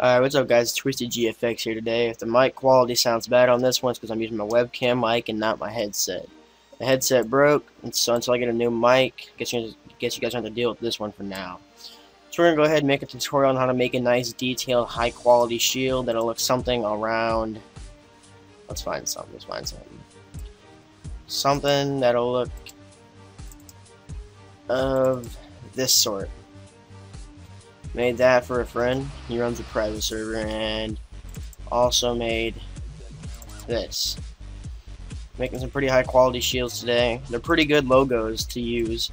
Alright, what's up guys, Twisty GFX here today. If the mic quality sounds bad on this one, it's because I'm using my webcam mic and not my headset. The headset broke, and so until I get a new mic, guess you, guess you guys have to deal with this one for now. So we're going to go ahead and make a tutorial on how to make a nice, detailed, high quality shield that'll look something around... Let's find something, let's find something. Something that'll look of this sort. Made that for a friend. He runs a private server and also made this. Making some pretty high quality shields today. They're pretty good logos to use.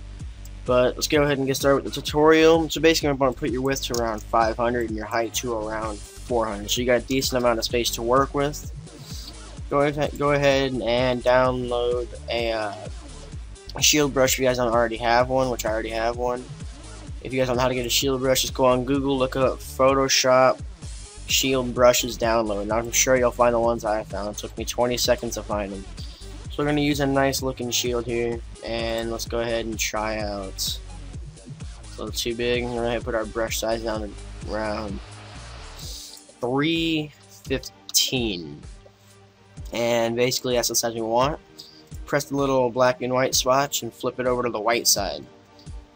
But let's go ahead and get started with the tutorial. So basically I'm going to put your width to around 500 and your height to around 400. So you got a decent amount of space to work with. Go ahead, go ahead and download a, uh, shield brush if you guys don't already have one, which I already have one. If you guys don't know how to get a shield brush, just go on Google, look up Photoshop shield brushes download. And I'm sure you'll find the ones I found. It took me 20 seconds to find them. So we're going to use a nice looking shield here. And let's go ahead and try out. It's a little too big. We're going to put our brush size down to around 315. And basically that's the size we want. Press the little black and white swatch and flip it over to the white side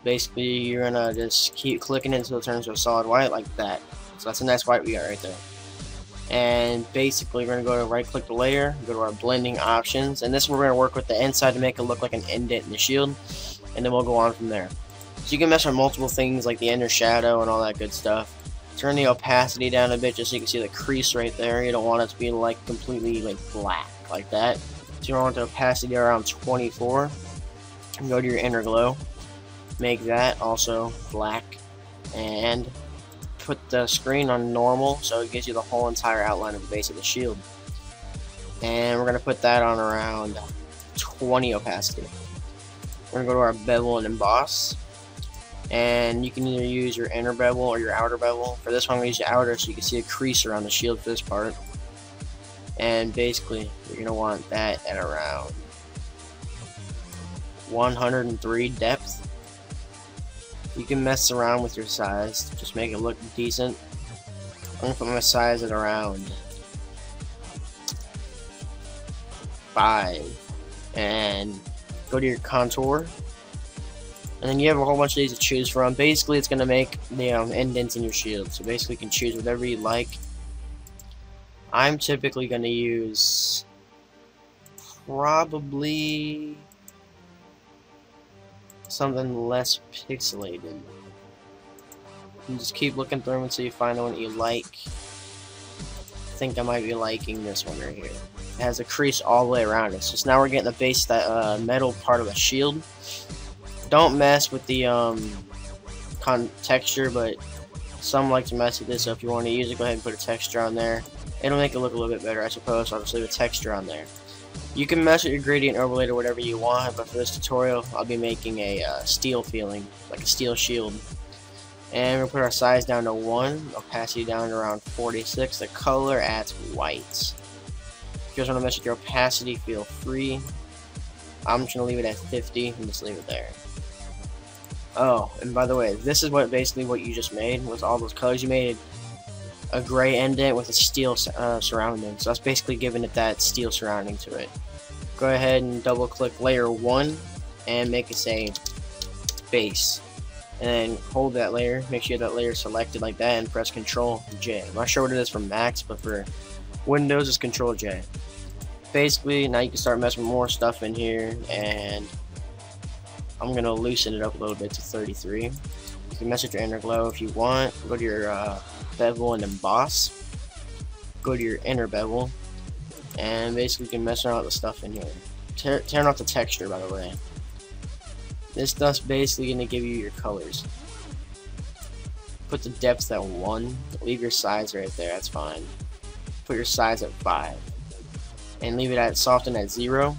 basically you're gonna just keep clicking until it turns to a solid white like that. So that's a nice white we got right there. And basically we're gonna go to right click the layer go to our blending options and this we're gonna work with the inside to make it look like an indent in the shield and then we'll go on from there. So you can mess with multiple things like the inner shadow and all that good stuff. Turn the opacity down a bit just so you can see the crease right there. You don't want it to be like completely like black like that. So you want the opacity around 24 and go to your inner glow make that also black and put the screen on normal so it gives you the whole entire outline of the base of the shield. And we're going to put that on around 20 opacity. We're going to go to our bevel and emboss. And you can either use your inner bevel or your outer bevel. For this one we use the outer so you can see a crease around the shield for this part. And basically you're going to want that at around 103 depth you can mess around with your size, just make it look decent. I'm gonna put my size at around five, and go to your contour, and then you have a whole bunch of these to choose from. Basically, it's gonna make the um, indents in your shield. So basically, you can choose whatever you like. I'm typically gonna use probably something less pixelated. And just keep looking through until you find the one that you like. I think I might be liking this one right here. It has a crease all the way around it. So now we're getting the base, that uh, metal part of a shield. Don't mess with the um, texture, but some like to mess with this. So if you want to use it, go ahead and put a texture on there. It'll make it look a little bit better, I suppose. Leave a texture on there. You can mess with your gradient overlay to whatever you want, but for this tutorial, I'll be making a uh, steel feeling, like a steel shield. And we'll put our size down to 1, opacity down to around 46, the color at white. If you guys want to mess with your opacity, feel free. I'm just going to leave it at 50 and just leave it there. Oh, and by the way, this is what basically what you just made, with all those colors you made a gray indent with a steel uh, surrounding. So that's basically giving it that steel surrounding to it. Go ahead and double click layer 1 and make it say base. And then hold that layer, make sure that layer selected like that and press Control J. I'm not sure what it is for Macs, but for Windows it's Control J. Basically, now you can start messing with more stuff in here and I'm to loosen it up a little bit to 33. You can mess with your inner glow if you want. Go to your uh, bevel and emboss. Go to your inner bevel, and basically you can mess around with the stuff in here. turn off the texture, by the way. This stuff's basically going to give you your colors. Put the depth at 1. Leave your size right there, that's fine. Put your size at 5. And leave it at soften at 0.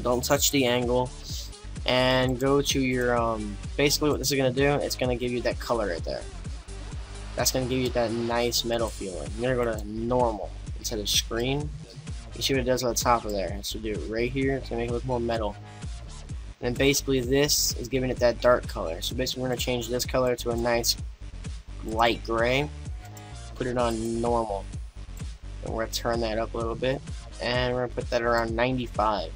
Don't touch the angle. And go to your, um, basically what this is going to do, it's going to give you that color right there. That's going to give you that nice metal feeling. You're going to go to normal instead of screen. You see what it does on the top of there. So do it right here. It's going to make it look more metal. And basically this is giving it that dark color. So basically we're going to change this color to a nice light gray. put it on normal. And we're going to turn that up a little bit. And we're going to put that around 95.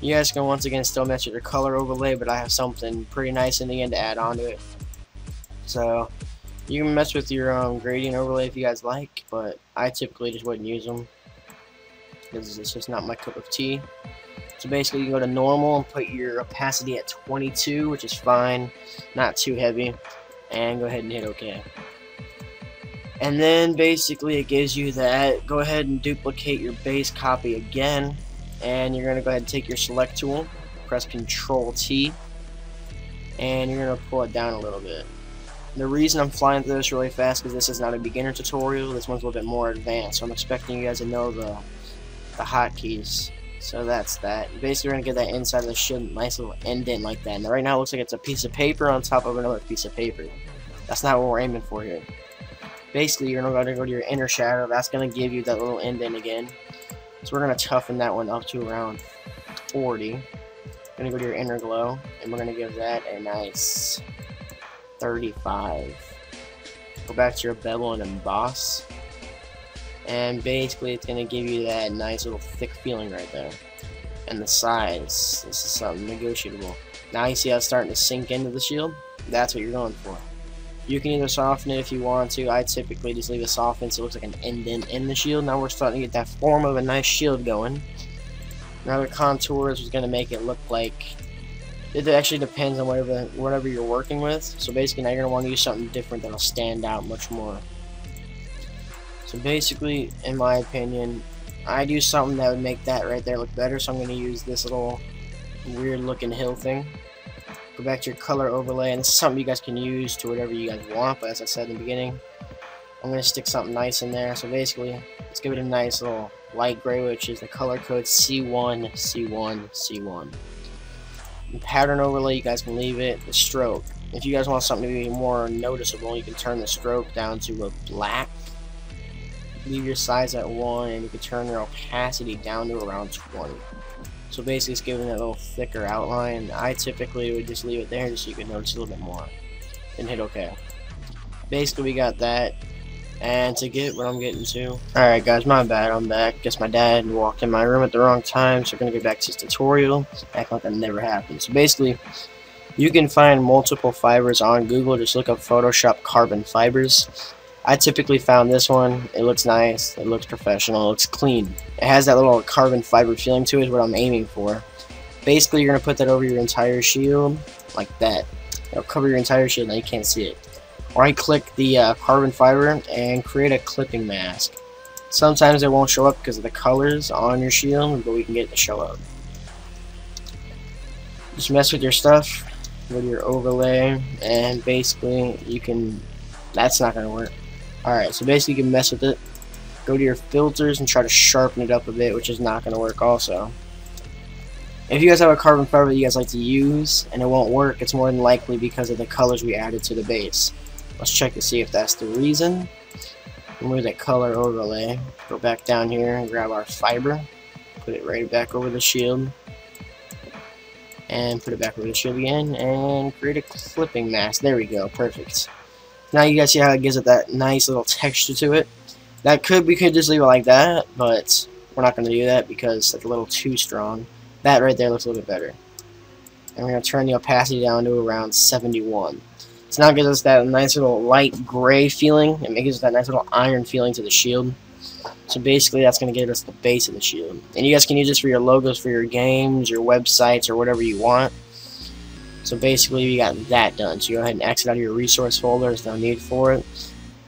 You guys can once again still mess with your color overlay, but I have something pretty nice in the end to add onto it. So, you can mess with your um, gradient overlay if you guys like, but I typically just wouldn't use them. Because it's just not my cup of tea. So basically you go to normal and put your opacity at 22, which is fine, not too heavy, and go ahead and hit OK. And then basically it gives you that, go ahead and duplicate your base copy again, and you're going to go ahead and take your select tool, press Control T, and you're going to pull it down a little bit. The reason I'm flying through this really fast is this is not a beginner tutorial, this one's a little bit more advanced, so I'm expecting you guys to know the, the hotkeys. So that's that. Basically, we're going to get that inside of the shield, nice little indent like that. And right now, it looks like it's a piece of paper on top of another piece of paper. That's not what we're aiming for here. Basically, you're going to go to your inner shadow. That's going to give you that little indent again. So we're going to toughen that one up to around 40. Going to go to your inner glow, and we're going to give that a nice 35. Go back to your bevel and emboss and basically it's going to give you that nice little thick feeling right there. And the size. This is something negotiable. Now you see how it's starting to sink into the shield? That's what you're going for. You can either soften it if you want to. I typically just leave it softened so it looks like an indent in the shield. Now we're starting to get that form of a nice shield going. Now the contours is going to make it look like it actually depends on whatever whatever you're working with so basically now you're to want to use something different that'll stand out much more so basically, in my opinion, I do something that would make that right there look better, so I'm going to use this little weird looking hill thing. Go back to your color overlay, and this is something you guys can use to whatever you guys want, but as I said in the beginning, I'm going to stick something nice in there. So basically, let's give it a nice little light gray, which is the color code C1, C1, C1. Pattern overlay, you guys can leave it. The stroke. If you guys want something to be more noticeable, you can turn the stroke down to a black leave your size at 1 and you can turn your opacity down to around 20. So basically it's giving it a little thicker outline. I typically would just leave it there just so you can notice a little bit more. And hit OK. Basically we got that. And to get what I'm getting to. Alright guys, my bad, I'm back. Guess my dad walked in my room at the wrong time, so we're gonna get back to this tutorial. Act like that never happened. So basically, you can find multiple fibers on Google. Just look up Photoshop carbon fibers. I typically found this one. It looks nice. It looks professional. It looks clean. It has that little carbon fiber feeling to it, what I'm aiming for. Basically, you're going to put that over your entire shield, like that. It'll cover your entire shield, now you can't see it. Right-click the uh, carbon fiber and create a clipping mask. Sometimes it won't show up because of the colors on your shield, but we can get it to show up. Just mess with your stuff, with your overlay, and basically you can... That's not going to work. Alright, so basically you can mess with it. Go to your filters and try to sharpen it up a bit, which is not going to work also. If you guys have a carbon fiber that you guys like to use and it won't work, it's more than likely because of the colors we added to the base. Let's check to see if that's the reason. Remove that color overlay. Go back down here and grab our fiber. Put it right back over the shield. And put it back over the shield again. And create a clipping mask. There we go. Perfect. Now you guys see how it gives it that nice little texture to it. That could, we could just leave it like that, but we're not going to do that because it's a little too strong. That right there looks a little bit better. And we're going to turn the opacity down to around 71. So now it gives us that nice little light gray feeling. It gives us that nice little iron feeling to the shield. So basically that's going to give us the base of the shield. And you guys can use this for your logos for your games, your websites, or whatever you want. So basically we got that done. So go ahead and exit out of your resource folder. There's no need for it.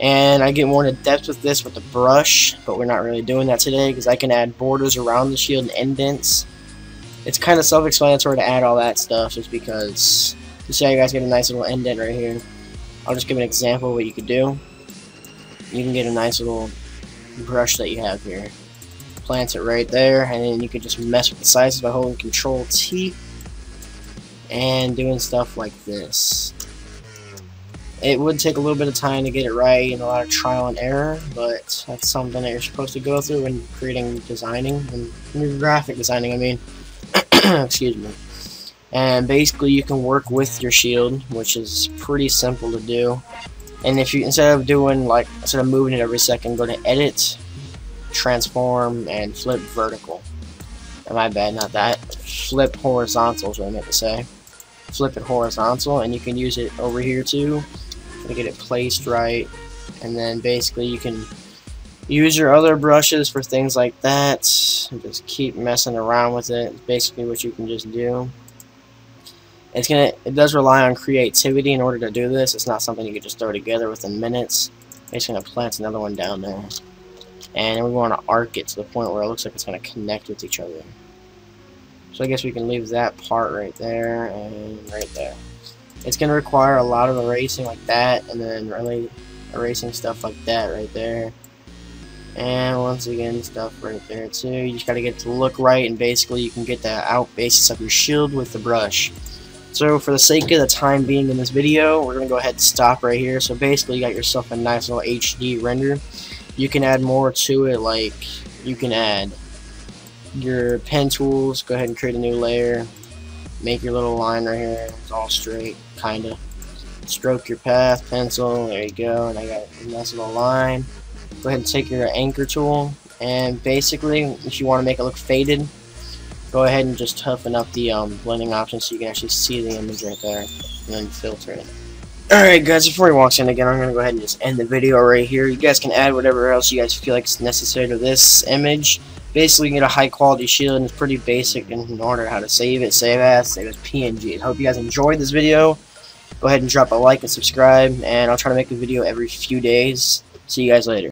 And I get more into depth with this with the brush, but we're not really doing that today because I can add borders around the shield and indents. It's kind of self-explanatory to add all that stuff just because see how you guys get a nice little indent right here. I'll just give an example of what you could do. You can get a nice little brush that you have here. Plant it right there, and then you can just mess with the sizes by holding Control T and doing stuff like this. It would take a little bit of time to get it right and a lot of trial and error, but that's something that you're supposed to go through when creating designing, and graphic designing, I mean. Excuse me. And basically you can work with your shield, which is pretty simple to do. And if you instead of doing like instead of moving it every second, go to edit, transform, and flip vertical. Oh, my bad, not that. Flip horizontal is what I meant to say. Flip it horizontal, and you can use it over here too to get it placed right. And then basically you can use your other brushes for things like that. And just keep messing around with it. Basically what you can just do. It's gonna. It does rely on creativity in order to do this. It's not something you can just throw together within minutes. I'm just gonna plant another one down there, and we want to arc it to the point where it looks like it's gonna connect with each other. So I guess we can leave that part right there and right there. It's gonna require a lot of erasing like that, and then really erasing stuff like that right there. And once again, stuff right there too. You just gotta get it to look right, and basically you can get the out basis of your shield with the brush. So for the sake of the time being in this video, we're going to go ahead and stop right here. So basically you got yourself a nice little HD render. You can add more to it, like you can add your pen tools, go ahead and create a new layer, make your little line right here, it's all straight, kinda. Stroke your path, pencil, there you go, and I got a nice little line. Go ahead and take your anchor tool, and basically, if you want to make it look faded, go ahead and just toughen up the um, blending option so you can actually see the image right there and then filter it. Alright guys, before he walks in again, I'm going to go ahead and just end the video right here. You guys can add whatever else you guys feel like is necessary to this image. Basically, you get a high quality shield and it's pretty basic in order how to save it, save as, save as PNG. I hope you guys enjoyed this video. Go ahead and drop a like and subscribe, and I'll try to make a video every few days. See you guys later.